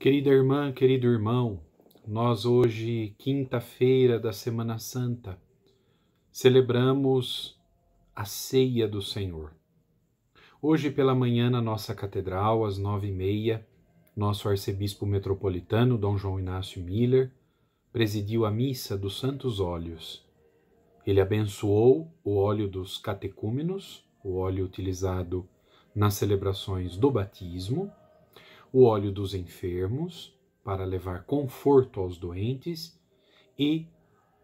Querida irmã, querido irmão, nós hoje, quinta-feira da Semana Santa, celebramos a ceia do Senhor. Hoje pela manhã na nossa catedral, às nove e meia, nosso arcebispo metropolitano, Dom João Inácio Miller, presidiu a missa dos Santos Óleos. Ele abençoou o óleo dos catecúmenos, o óleo utilizado nas celebrações do batismo, o óleo dos enfermos, para levar conforto aos doentes, e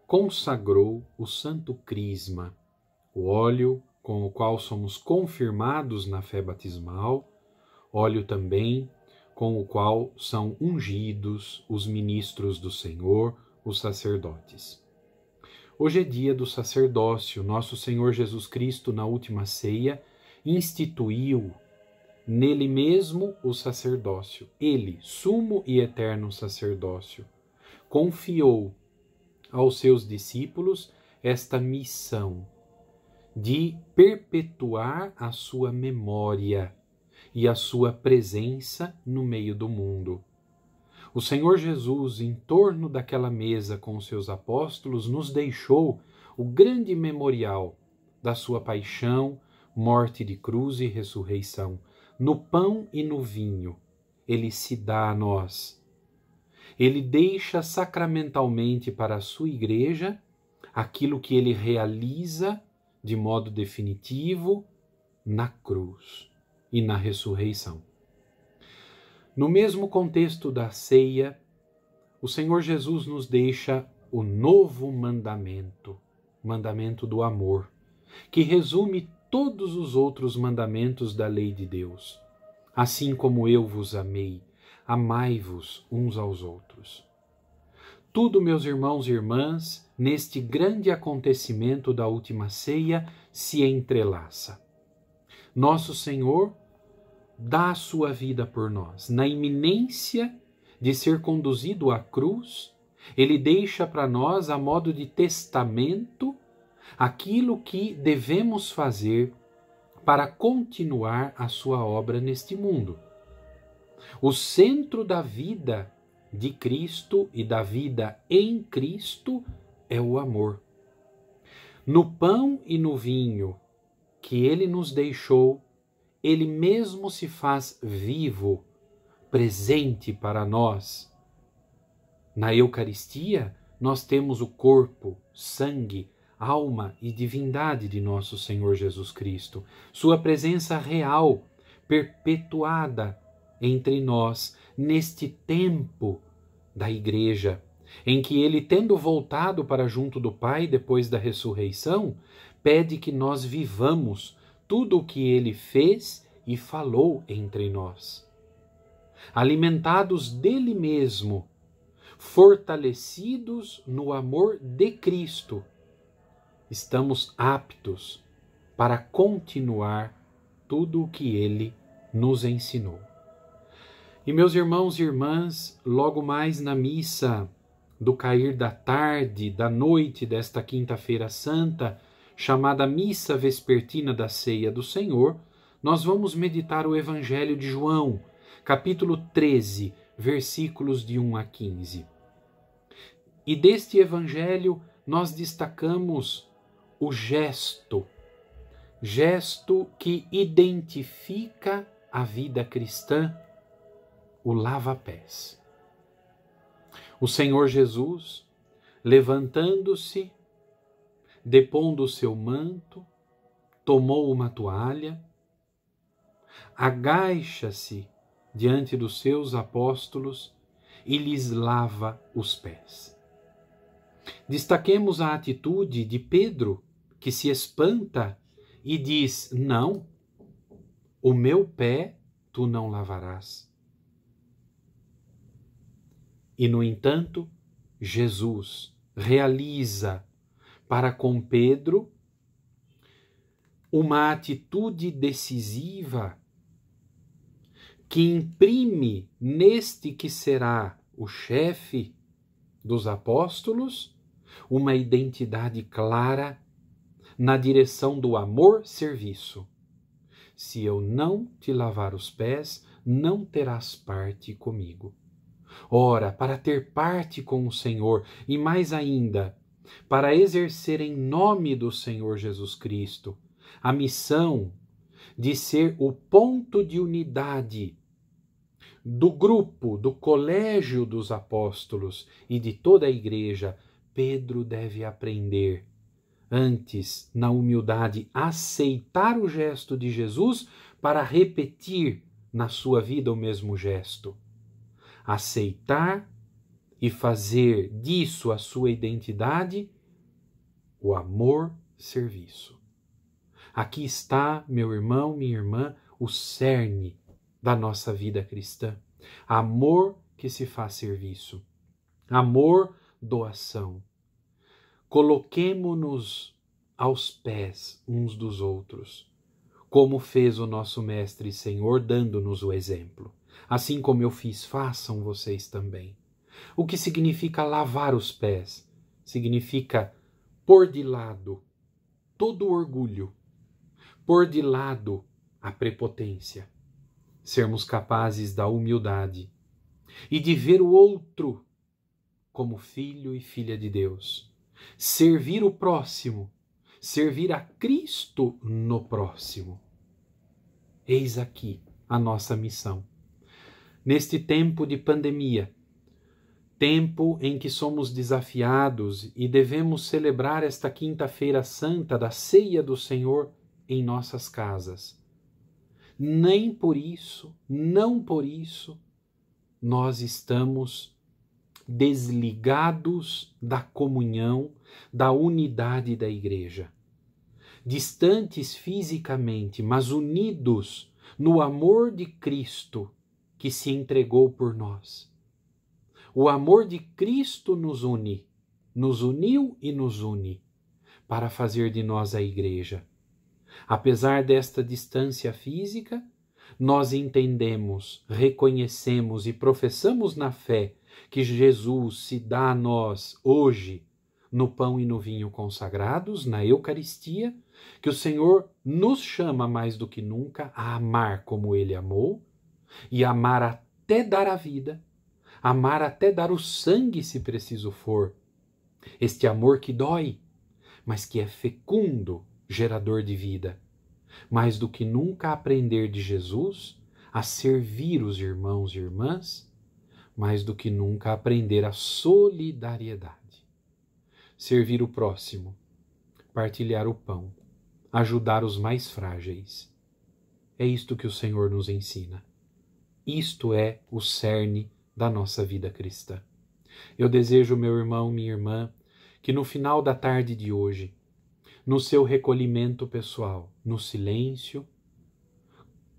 consagrou o Santo Crisma, o óleo com o qual somos confirmados na fé batismal, óleo também com o qual são ungidos os ministros do Senhor, os sacerdotes. Hoje é dia do sacerdócio. Nosso Senhor Jesus Cristo, na última ceia, instituiu nele mesmo o sacerdócio. Ele, sumo e eterno sacerdócio, confiou aos seus discípulos esta missão de perpetuar a sua memória e a sua presença no meio do mundo. O Senhor Jesus, em torno daquela mesa com os seus apóstolos, nos deixou o grande memorial da sua paixão, morte de cruz e ressurreição. No pão e no vinho, ele se dá a nós. Ele deixa sacramentalmente para a sua igreja aquilo que ele realiza de modo definitivo na cruz e na ressurreição. No mesmo contexto da ceia, o Senhor Jesus nos deixa o novo mandamento, mandamento do amor, que resume todos os outros mandamentos da lei de Deus. Assim como eu vos amei, amai-vos uns aos outros. Tudo, meus irmãos e irmãs, neste grande acontecimento da última ceia se entrelaça. Nosso Senhor dá a sua vida por nós. Na iminência de ser conduzido à cruz, ele deixa para nós, a modo de testamento, aquilo que devemos fazer para continuar a sua obra neste mundo. O centro da vida de Cristo e da vida em Cristo é o amor. No pão e no vinho que ele nos deixou, ele mesmo se faz vivo, presente para nós. Na Eucaristia, nós temos o corpo, sangue, alma e divindade de nosso Senhor Jesus Cristo, Sua presença real, perpetuada entre nós neste tempo da Igreja, em que Ele, tendo voltado para junto do Pai depois da ressurreição, pede que nós vivamos tudo o que Ele fez e falou entre nós. Alimentados dele mesmo, fortalecidos no amor de Cristo, estamos aptos para continuar tudo o que ele nos ensinou. E meus irmãos e irmãs, logo mais na missa do cair da tarde, da noite desta quinta-feira santa, chamada Missa Vespertina da Ceia do Senhor, nós vamos meditar o Evangelho de João, capítulo 13, versículos de 1 a 15. E deste Evangelho nós destacamos o gesto, gesto que identifica a vida cristã, o lava-pés. O Senhor Jesus, levantando-se, depondo o seu manto, tomou uma toalha, agacha-se diante dos seus apóstolos e lhes lava os pés. Destaquemos a atitude de Pedro, que se espanta e diz: Não, o meu pé tu não lavarás. E, no entanto, Jesus realiza para com Pedro uma atitude decisiva que imprime neste que será o chefe dos apóstolos uma identidade clara na direção do amor-serviço. Se eu não te lavar os pés, não terás parte comigo. Ora, para ter parte com o Senhor e mais ainda, para exercer em nome do Senhor Jesus Cristo a missão de ser o ponto de unidade do grupo, do colégio dos apóstolos e de toda a igreja, Pedro deve aprender antes, na humildade, aceitar o gesto de Jesus para repetir na sua vida o mesmo gesto. Aceitar e fazer disso a sua identidade o amor-serviço. Aqui está, meu irmão, minha irmã, o cerne da nossa vida cristã. Amor que se faz serviço. Amor, doação. Coloquemo-nos aos pés uns dos outros, como fez o nosso Mestre e Senhor, dando-nos o exemplo. Assim como eu fiz, façam vocês também. O que significa lavar os pés? Significa pôr de lado todo orgulho, pôr de lado a prepotência, sermos capazes da humildade e de ver o outro como filho e filha de Deus, servir o próximo, servir a Cristo no próximo. Eis aqui a nossa missão. Neste tempo de pandemia, tempo em que somos desafiados e devemos celebrar esta Quinta-feira Santa da Ceia do Senhor em nossas casas. Nem por isso, não por isso, nós estamos desligados da comunhão, da unidade da Igreja. Distantes fisicamente, mas unidos no amor de Cristo que se entregou por nós. O amor de Cristo nos une, nos uniu e nos une para fazer de nós a Igreja. Apesar desta distância física, nós entendemos, reconhecemos e professamos na fé que Jesus se dá a nós hoje no pão e no vinho consagrados, na Eucaristia, que o Senhor nos chama mais do que nunca a amar como Ele amou e amar até dar a vida, amar até dar o sangue se preciso for. Este amor que dói, mas que é fecundo, gerador de vida. Mais do que nunca aprender de Jesus a servir os irmãos e irmãs, mais do que nunca aprender a solidariedade. Servir o próximo, partilhar o pão, ajudar os mais frágeis. É isto que o Senhor nos ensina. Isto é o cerne da nossa vida cristã. Eu desejo, meu irmão, minha irmã, que no final da tarde de hoje no seu recolhimento pessoal, no silêncio,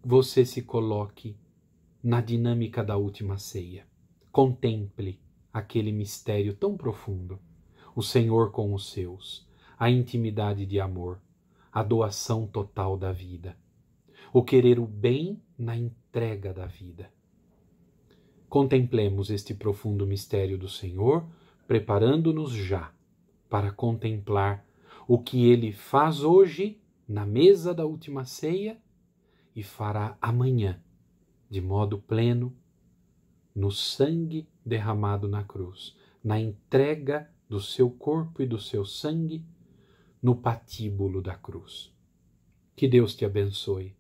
você se coloque na dinâmica da última ceia. Contemple aquele mistério tão profundo, o Senhor com os seus, a intimidade de amor, a doação total da vida, o querer o bem na entrega da vida. Contemplemos este profundo mistério do Senhor, preparando-nos já para contemplar o que ele faz hoje na mesa da última ceia e fará amanhã, de modo pleno, no sangue derramado na cruz, na entrega do seu corpo e do seu sangue no patíbulo da cruz. Que Deus te abençoe.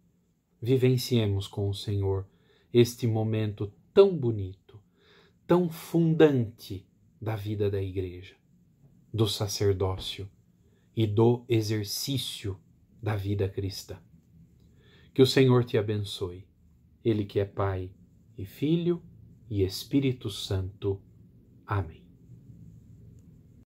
Vivenciemos com o Senhor este momento tão bonito, tão fundante da vida da igreja, do sacerdócio e do exercício da vida cristã. Que o Senhor te abençoe, Ele que é Pai e Filho e Espírito Santo. Amém.